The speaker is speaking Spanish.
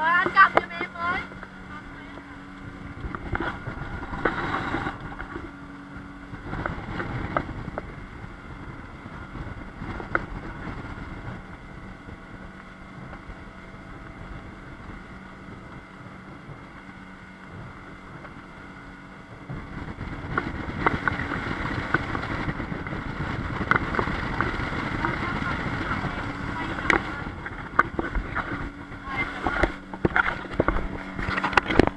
Ah,